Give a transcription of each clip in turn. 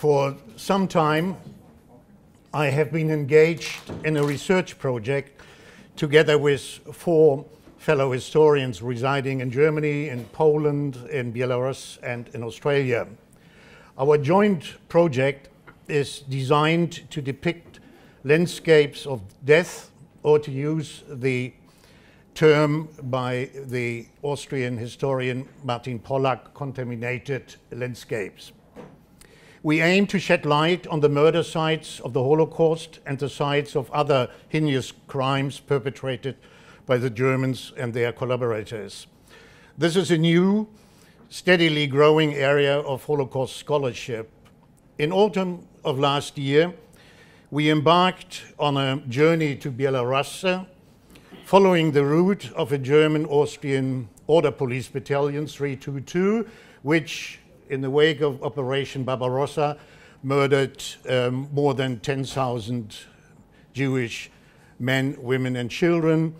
For some time, I have been engaged in a research project together with four fellow historians residing in Germany, in Poland, in Belarus, and in Australia. Our joint project is designed to depict landscapes of death, or to use the term by the Austrian historian Martin Pollack, contaminated landscapes. We aim to shed light on the murder sites of the Holocaust and the sites of other heinous crimes perpetrated by the Germans and their collaborators. This is a new, steadily growing area of Holocaust scholarship. In autumn of last year, we embarked on a journey to Belarus, following the route of a German-Austrian Order Police Battalion 322, which, in the wake of Operation Barbarossa, murdered um, more than 10,000 Jewish men, women, and children,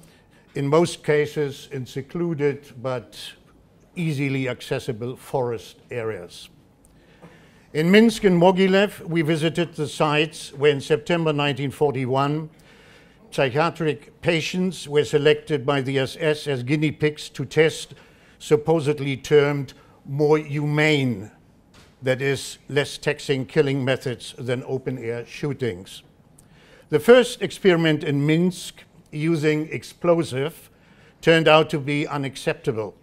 in most cases in secluded but easily accessible forest areas. In Minsk and Mogilev, we visited the sites where in September 1941, psychiatric patients were selected by the SS as guinea pigs to test supposedly termed more humane, that is, less taxing killing methods than open-air shootings. The first experiment in Minsk using explosive turned out to be unacceptable.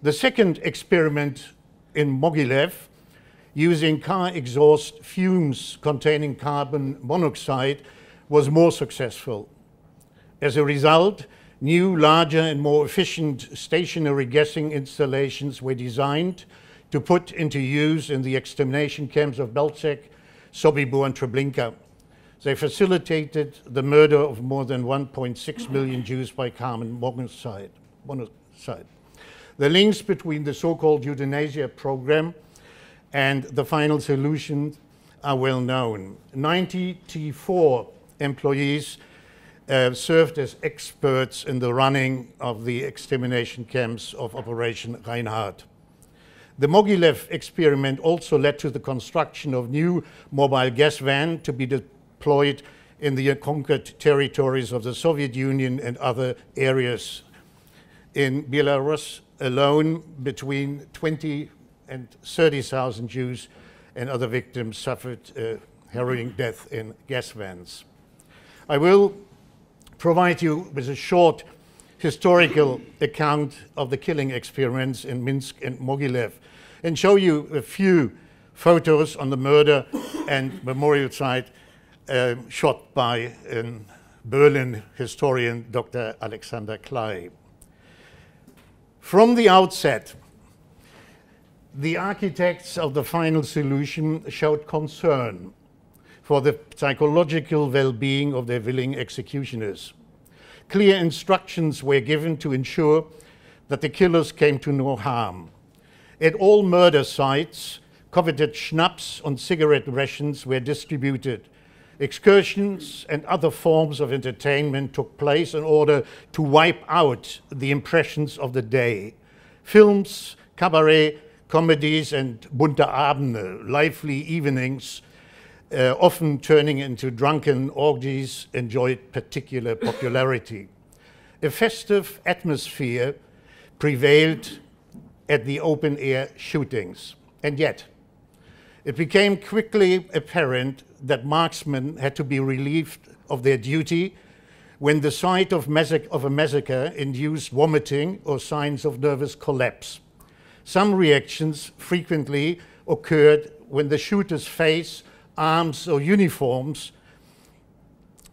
The second experiment in Mogilev using car exhaust fumes containing carbon monoxide was more successful. As a result, new, larger and more efficient stationary gassing installations were designed to put into use in the extermination camps of Belzec, Sobibor and Treblinka. They facilitated the murder of more than 1.6 million Jews by monoxide. monoxide. The links between the so-called euthanasia program and the final solution are well known. 94 employees uh, served as experts in the running of the extermination camps of Operation Reinhard. The Mogilev experiment also led to the construction of new mobile gas van to be deployed in the conquered territories of the Soviet Union and other areas. In Belarus alone, between 20 and 30,000 Jews and other victims suffered uh, harrowing death in gas vans. I will provide you with a short historical account of the killing experiments in Minsk and Mogilev and show you a few photos on the murder and memorial site uh, shot by a Berlin historian, Dr. Alexander Kley. From the outset, the architects of the final solution showed concern for the psychological well-being of their willing executioners. Clear instructions were given to ensure that the killers came to no harm. At all murder sites, coveted schnapps and cigarette rations were distributed. Excursions and other forms of entertainment took place in order to wipe out the impressions of the day. Films, cabaret, comedies and bunte Abende, lively evenings, uh, often turning into drunken orgies, enjoyed particular popularity. A festive atmosphere prevailed at the open air shootings. And yet, it became quickly apparent that marksmen had to be relieved of their duty when the sight of, of a massacre induced vomiting or signs of nervous collapse. Some reactions frequently occurred when the shooter's face arms, or uniforms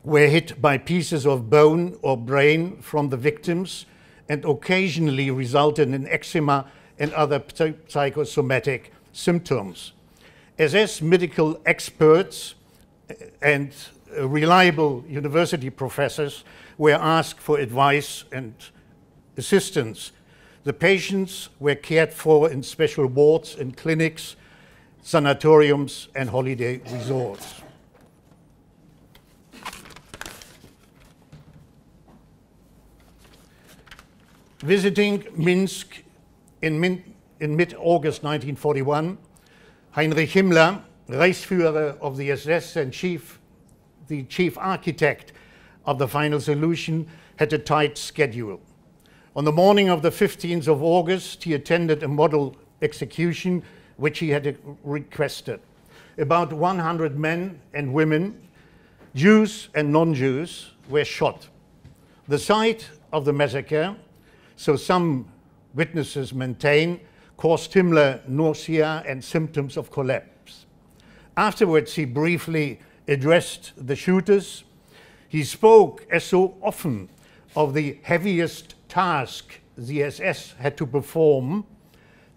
were hit by pieces of bone or brain from the victims and occasionally resulted in eczema and other psychosomatic symptoms. SS medical experts uh, and uh, reliable university professors were asked for advice and assistance. The patients were cared for in special wards and clinics sanatoriums, and holiday resorts. Visiting Minsk in, in mid-August 1941, Heinrich Himmler Reichsführer of the SS and chief, the chief architect of the final solution, had a tight schedule. On the morning of the 15th of August, he attended a model execution which he had requested. About 100 men and women, Jews and non-Jews, were shot. The site of the massacre, so some witnesses maintain, caused Himmler nausea and symptoms of collapse. Afterwards, he briefly addressed the shooters. He spoke, as so often, of the heaviest task the SS had to perform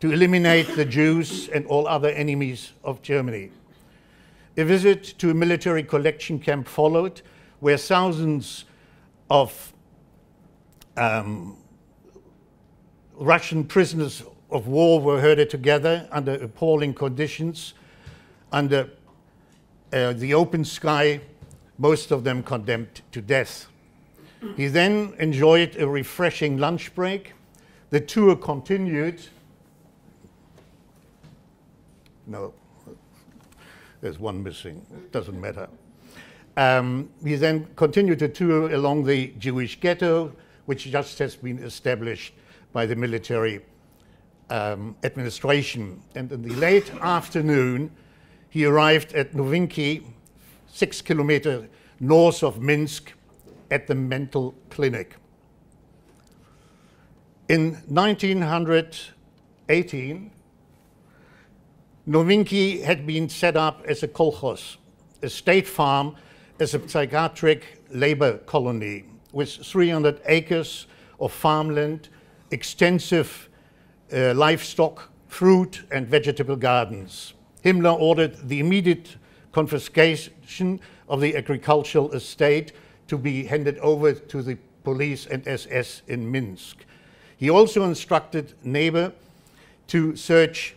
to eliminate the Jews and all other enemies of Germany. A visit to a military collection camp followed, where thousands of um, Russian prisoners of war were herded together under appalling conditions, under uh, the open sky, most of them condemned to death. He then enjoyed a refreshing lunch break. The tour continued. No, there's one missing, doesn't matter. Um, he then continued to tour along the Jewish ghetto, which just has been established by the military um, administration. And in the late afternoon, he arrived at Novinki, six kilometers north of Minsk, at the mental clinic. In 1918, Novinky had been set up as a kolkhoz, a state farm, as a psychiatric labor colony with 300 acres of farmland, extensive uh, livestock, fruit and vegetable gardens. Himmler ordered the immediate confiscation of the agricultural estate to be handed over to the police and SS in Minsk. He also instructed Nebe to search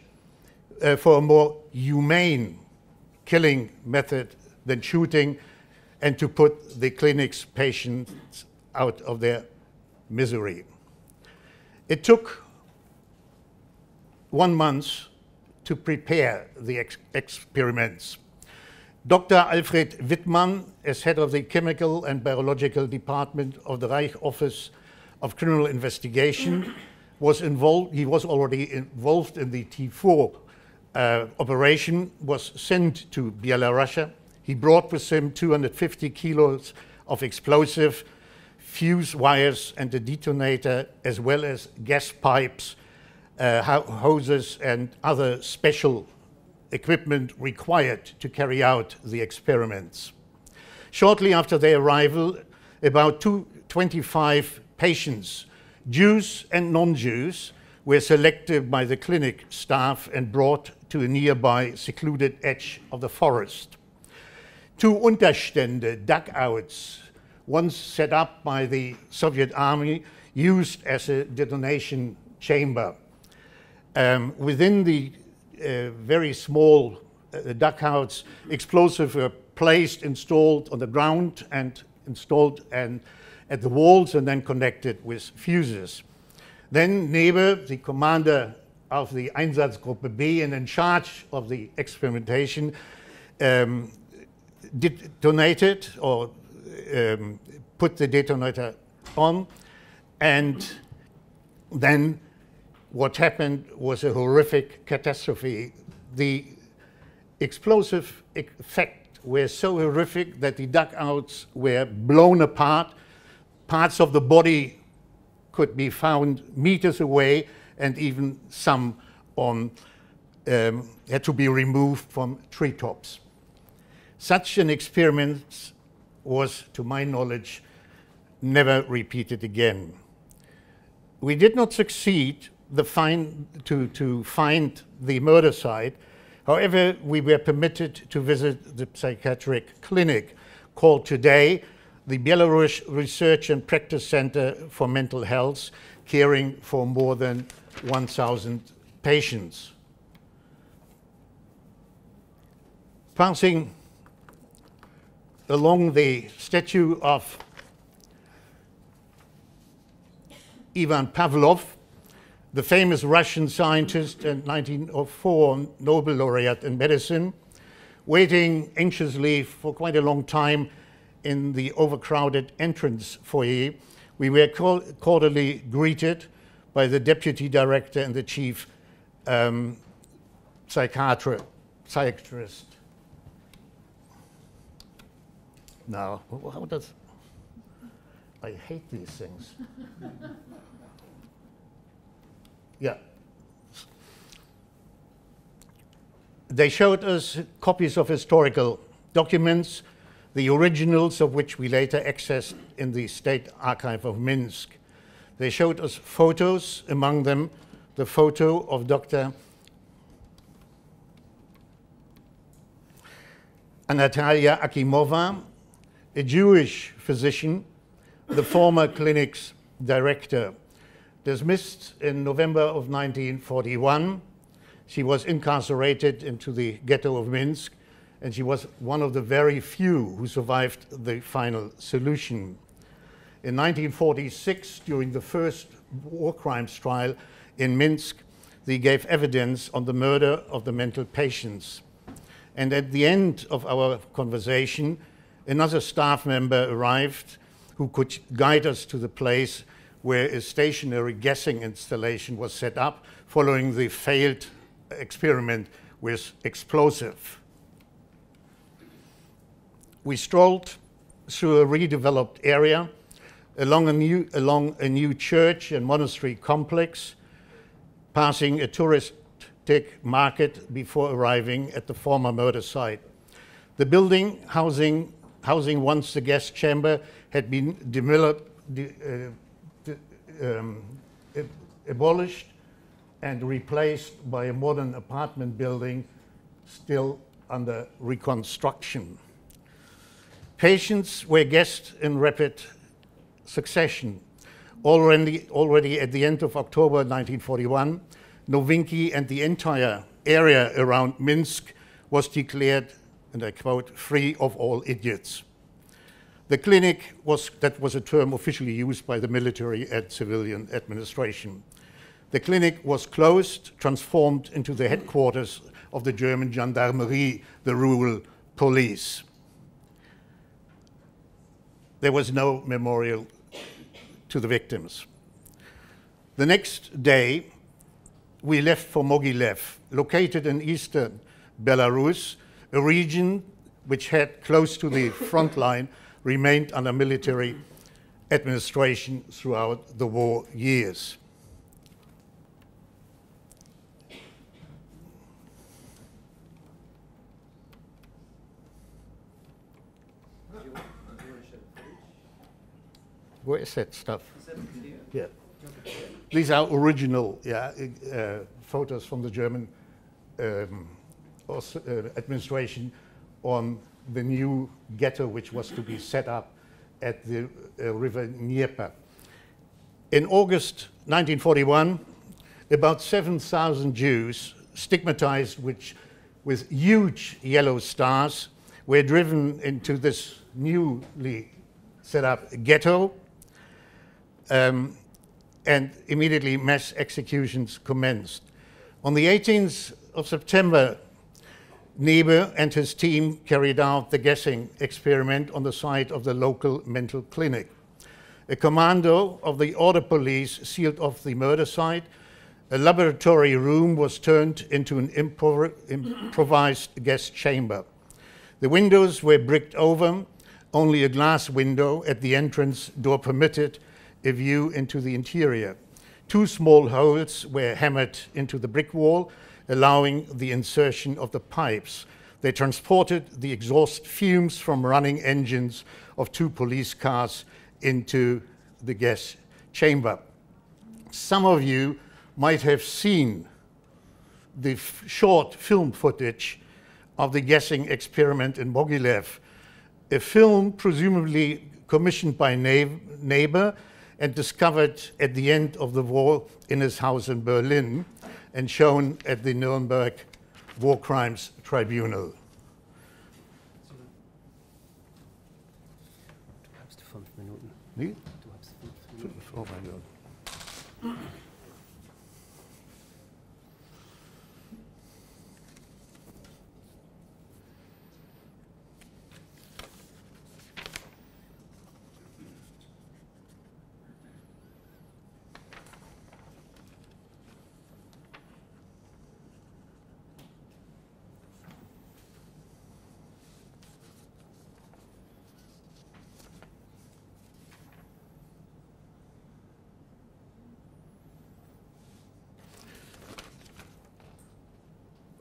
uh, for a more humane killing method than shooting and to put the clinic's patients out of their misery. It took one month to prepare the ex experiments. Dr. Albert Widmann, as head of the Chemical and Biological Department of the Reich Office of Criminal Investigation, was involved, he was already involved in the T4 uh, operation, was sent to Belarus. He brought with him 250 kilos of explosive, fuse wires and a detonator, as well as gas pipes uh, hoses and other special equipment required to carry out the experiments. Shortly after their arrival, about 225 patients, Jews and non-Jews, were selected by the clinic staff and brought to a nearby secluded edge of the forest. Two Unterstände, dugouts, once set up by the Soviet army, used as a detonation chamber. Um, within the uh, very small uh, dugouts, explosives were placed, installed on the ground and installed and at the walls and then connected with fuses. Then Nebe, the commander of the Einsatzgruppe B and in charge of the experimentation, um, detonated or um, put the detonator on and then what happened was a horrific catastrophe. The explosive effect were so horrific that the dugouts were blown apart. Parts of the body could be found meters away, and even some on, um, had to be removed from treetops. Such an experiment was, to my knowledge, never repeated again. We did not succeed find, to, to find the murder site. However, we were permitted to visit the psychiatric clinic called today the Belarus Research and Practice Center for Mental Health, caring for more than 1,000 patients. Passing along the statue of Ivan Pavlov, the famous Russian scientist and 1904 Nobel laureate in medicine, waiting anxiously for quite a long time in the overcrowded entrance foyer, we were cordially greeted by the deputy director and the chief um, psychiatrist. Now, how does I hate these things. yeah. They showed us copies of historical documents, the originals of which we later accessed in the State Archive of Minsk. They showed us photos, among them the photo of Dr. Anatalia Akimova, a Jewish physician the former clinic's director. Dismissed in November of 1941, she was incarcerated into the ghetto of Minsk, and she was one of the very few who survived the final solution. In 1946, during the first war crimes trial in Minsk, they gave evidence on the murder of the mental patients. And at the end of our conversation, another staff member arrived who could guide us to the place where a stationary gassing installation was set up following the failed experiment with explosive. We strolled through a redeveloped area along a new, along a new church and monastery complex, passing a touristic market before arriving at the former murder site. The building housing, housing once the gas chamber had been developed, uh, um, abolished and replaced by a modern apartment building still under reconstruction. Patients were gassed in rapid succession. Already, already at the end of October 1941, Novinky and the entire area around Minsk was declared, and I quote, free of all idiots. The clinic was, that was a term officially used by the military and civilian administration. The clinic was closed, transformed into the headquarters of the German Gendarmerie, the rural police. There was no memorial to the victims. The next day, we left for Mogilev, located in eastern Belarus, a region which had close to the front line remained under military administration throughout the war years. Where is that stuff? Yeah. These are original yeah, uh, photos from the German um, uh, administration on the new ghetto which was to be set up at the uh, river Dnieper. In August 1941, about 7,000 Jews, stigmatized which, with huge yellow stars, were driven into this newly set up ghetto, um, and immediately mass executions commenced. On the 18th of September Nebe and his team carried out the gassing experiment on the site of the local mental clinic. A commando of the order police sealed off the murder site. A laboratory room was turned into an impro improvised gas chamber. The windows were bricked over. Only a glass window at the entrance door permitted a view into the interior. Two small holes were hammered into the brick wall allowing the insertion of the pipes. They transported the exhaust fumes from running engines of two police cars into the gas chamber. Some of you might have seen the short film footage of the gassing experiment in Mogilev, a film presumably commissioned by Nebe and discovered at the end of the war in his house in Berlin and shown at the Nuremberg War Crimes Tribunal. Du hast fünf Minuten. Nee? Du hast fünf Minuten. Oh mein Gott.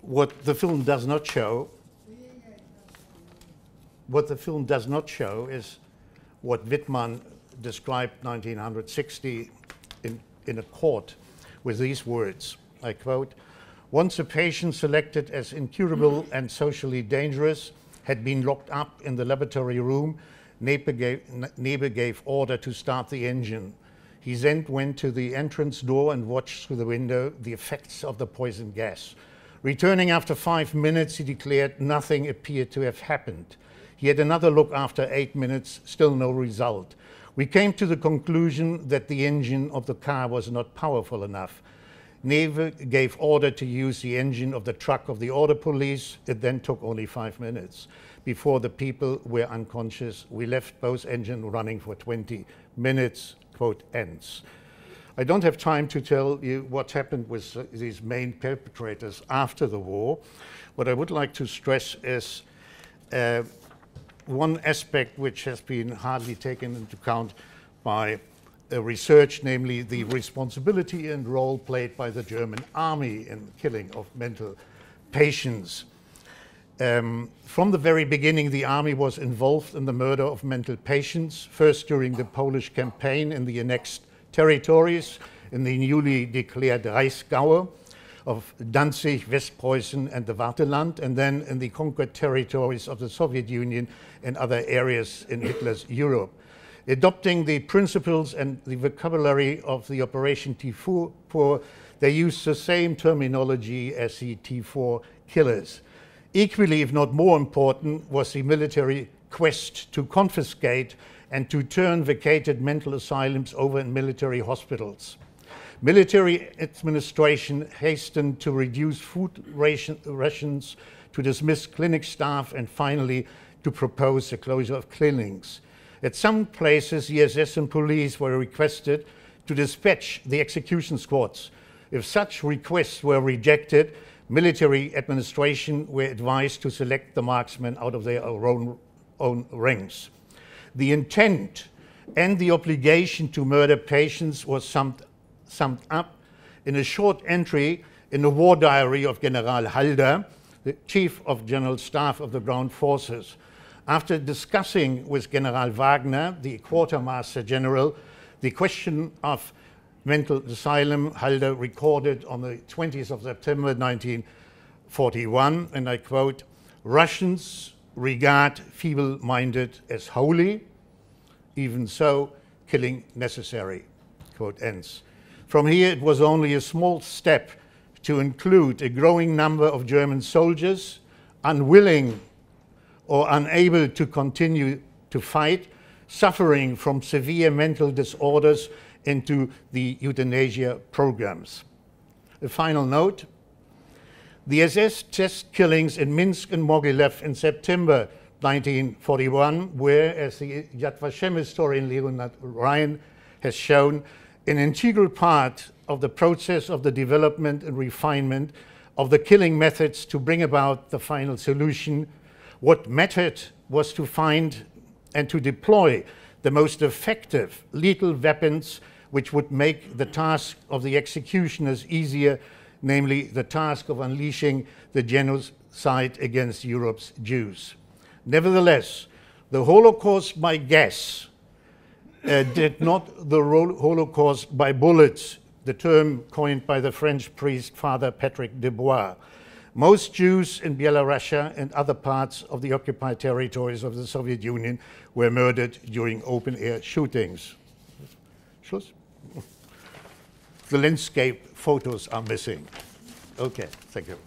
What the film does not show, what the film does not show is what Widmann described 1960 in, in a court with these words, I quote, once a patient selected as incurable and socially dangerous had been locked up in the laboratory room, Nebe gave, gave order to start the engine. He then went to the entrance door and watched through the window the effects of the poison gas. Returning after five minutes, he declared nothing appeared to have happened. He had another look after eight minutes, still no result. We came to the conclusion that the engine of the car was not powerful enough. Nebe gave order to use the engine of the truck of the order police. It then took only five minutes. Before the people were unconscious, we left both engines running for 20 minutes, quote, ends. I don't have time to tell you what happened with these main perpetrators after the war. What I would like to stress is uh, one aspect which has been hardly taken into account by uh, research, namely the responsibility and role played by the German army in the killing of mental patients. Um, from the very beginning, the army was involved in the murder of mental patients, first during the Polish campaign in the annexed territories in the newly declared Reichsgau of Danzig, West Preußen, and the Wartheland, and then in the conquered territories of the Soviet Union and other areas in Hitler's Europe. Adopting the principles and the vocabulary of the Operation T4, they used the same terminology as the T4 killers. Equally, if not more important, was the military quest to confiscate and to turn vacated mental asylums over in military hospitals. Military administration hastened to reduce food ration, rations, to dismiss clinic staff, and finally to propose the closure of clinics. At some places, the SS and police were requested to dispatch the execution squads. If such requests were rejected, military administration were advised to select the marksmen out of their own, own ranks. The intent and the obligation to murder patients was summed, summed up in a short entry in the war diary of General Halder, the chief of general staff of the ground forces. After discussing with General Wagner, the quartermaster general, the question of mental asylum, Halder recorded on the 20th of September 1941, and I quote, Russians regard feeble-minded as holy, even so, killing necessary, quote ends. From here, it was only a small step to include a growing number of German soldiers unwilling or unable to continue to fight, suffering from severe mental disorders into the euthanasia programs. A final note, the SS test killings in Minsk and Mogilev in September 1941 were, as the Yad Vashem historian Leonid Rein has shown, an integral part of the process of the development and refinement of the killing methods to bring about the final solution. What mattered was to find and to deploy the most effective lethal weapons which would make the task of the executioners easier, namely the task of unleashing the genocide against Europe's Jews. Nevertheless, the Holocaust by gas uh, did not the Holocaust by bullets, the term coined by the French priest Father Patrick Desbois. Most Jews in Belarus and other parts of the occupied territories of the Soviet Union were murdered during open air shootings. Schluss? The landscape photos are missing. Okay, thank you.